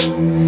Thank you.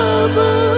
summer.